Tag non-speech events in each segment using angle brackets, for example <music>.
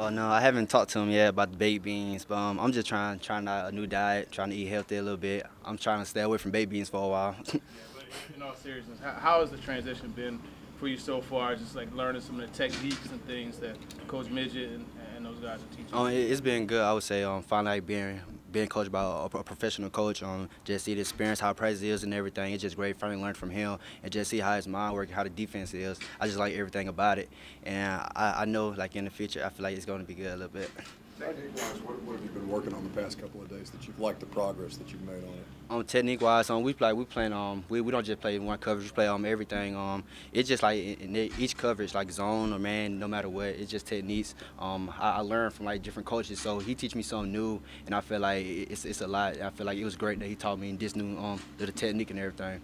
Oh no, I haven't talked to him yet about the baked beans, but um, I'm just trying trying out a new diet, trying to eat healthy a little bit. I'm trying to stay away from baked beans for a while. <laughs> yeah, but in all seriousness, how, how has the transition been for you so far? Just like learning some of the techniques and things that Coach Midget and, and those guys are teaching. Um, it, has been good. I would say um, finally being being coached by a, a, professional coach, um, just see the experience, how practice is and everything. It's just great. Finally learn from him and just see how his mind works, how the defense is. I just like everything about it, and I, I know like in the future, I feel like it's going to be good a little bit. Technique-wise, what, what, have you been working on the past couple of days that you've liked the progress that you've made on it? Um, technique-wise, um, we play, we play, um, we, we don't just play one coverage, we play um everything. Um, it's just like in, in each coverage, like zone or man, no matter what, it's just techniques. Um, I, I learned from like different coaches, so he teach me something new, and I feel like it's it's a lot. I feel like it was great that he taught me this new um the technique and everything.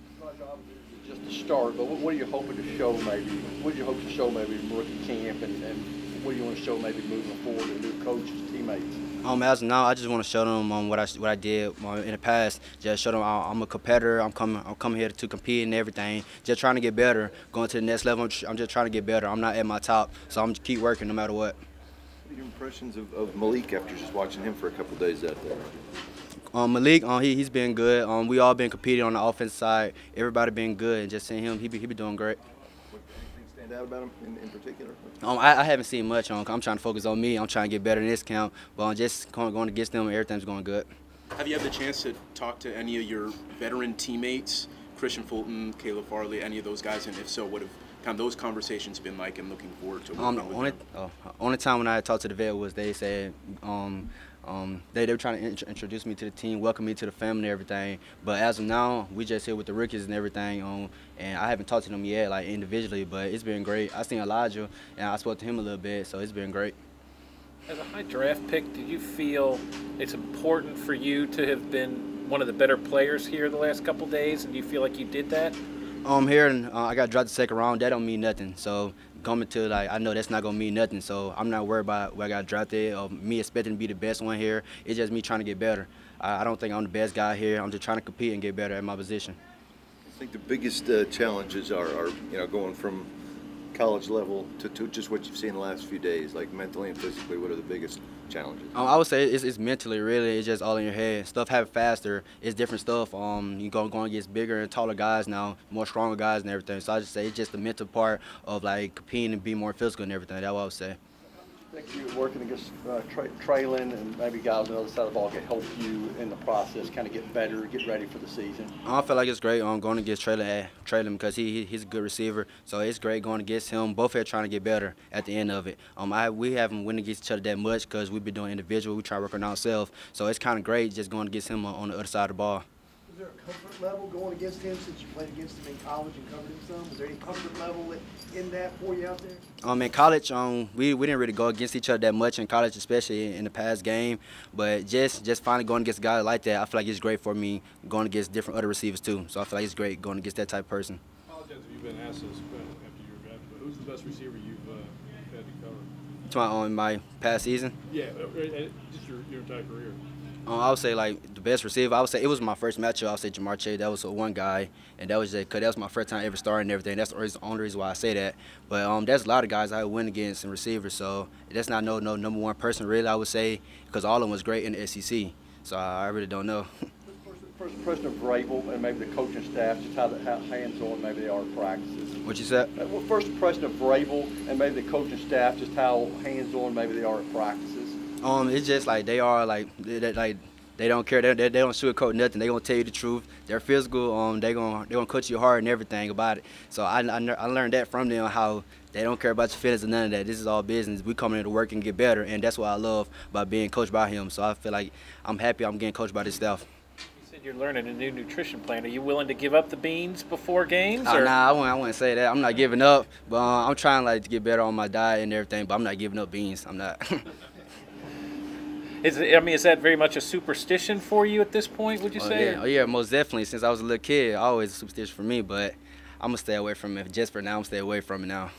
Just to start, but what are you hoping to show maybe? What do you hope to show maybe in rookie camp and, and what do you want to show maybe moving forward to new coaches, teammates? Um, as of now, I just want to show them um, what I what I did um, in the past. Just show them I'm a competitor. I'm coming I'm coming here to compete and everything. Just trying to get better, going to the next level. I'm, just trying to get better. I'm not at my top, so I'm just keep working no matter what. What are your impressions of, of Malik after just watching him for a couple days out there? Um, Malik, um, he he's been good. Um, we all been competing on the offense side. Everybody been good, and just seeing him, he be he be doing great stand out about him in, in particular? Um, I, I, haven't seen much on. I'm trying to focus on me. I'm trying to get better in this count. But I'm just going, going against them. Everything's going good. Have you had the chance to talk to any of your veteran teammates, Kristian Fulton, Caleb Farley, any of those guys? And if so, what have kind of those conversations been like and looking forward to working um, with only, them? Uh, only time when I talked to the vet was they said um, um, they, they were trying to int introduce me to the team, welcome me to the family and everything. But as of now, we just here with the rookies and everything. Um, and I haven't talked to them yet, like individually, but it's been great. I seen Elijah, and I spoke to him a little bit, so it's been great. As a high draft pick, did you feel it's important for you to have been one of the better players here the last couple days, and do you feel like you did that? Um, here and uh, I got drafted second round. That don't mean nothing. So coming to like I know that's not gonna mean nothing. So I'm not worried about where I got drafted or me expecting to be the best one here. It's just me trying to get better. I, I don't think I'm the best guy here. I'm just trying to compete and get better at my position. I think the biggest uh, challenges are, are, you know, going from college level to, to just what you've seen the last few days, like mentally and physically. What are the biggest challenges? Um, I would say it's, it's, mentally really. It's just all in your head. Stuff happen faster. It's different stuff. Um, you go going against bigger and taller guys now, more stronger guys and everything. So I just say it's just the mental part of like competing and being more physical and everything. That's what I would say think you working against uh, tra Treylon and maybe guys on the other side of the ball can help you in the process, kind of get better, get ready for the season? I feel like it's great um, going against Treylon, eh, Treylon because he he's a good receiver. So it's great going against him. Both are trying to get better at the end of it. Um, I we haven't went against each other that much because we've been doing individual. We try to work on ourselves. So it's kind of great just going against him on the other side of the ball. Is there a comfort level going against him since you played against him in college and covered him some? Was there any comfort level in that for you out there? Um, in college, um, we, we didn't really go against each other that much in college, especially in the past game. But just just finally going against guys like that, I feel like it's great for me going against different other receivers too. So I feel like it's great going against that type of person. How if you've been asked this after your draft? But who's the best receiver you've, uh, had to cover? To my, um, my past season? Yeah, uh, uh, just your, your entire career. Um, I would say like the best receiver. I would say it was my first matchup. I would say Ja'Marr Chase. That was one guy, and that was just cause that was my first time ever starting and everything. That's the only reason why I say that. But um, there's a lot of guys I win against and receivers, so that's not no no number one person really. I would say because all of them was great in the SEC. So I really don't know. First impression of Vrabel and maybe the coaching staff, just how, the, how hands-on maybe they are in practices. What you said? Uh, well, first impression of Vrabel and maybe the coaching staff, just how hands-on maybe they are in practices. Um, it's just like they are like they, they like they don't care. They, they, they don't sugarcoat nothing. They gonna tell you the truth. They're physical. Um, they gonna they gonna cut you hard and everything about it. So I, I, I learned that from them how they don't care about your feelings or none of that. This is all business. We come in to work and get better, and that's what I love about being coached by him. So I feel like I'm happy I'm getting coached by this staff. You said you're learning a new nutrition plan. Are you willing to give up the beans before games? Uh, nah, I wouldn't, I wouldn't say that. I'm not giving up, but uh, I'm trying like to get better on my diet and everything. But I'm not giving up beans. I'm not. <laughs> Is it, I mean, is that very much a superstition for you at this point? Would you oh, say? Yeah. Oh yeah, most definitely. Since I was a little kid, always a superstition for me. But I'm gonna stay away from it. Just for now, I'm stay away from it now.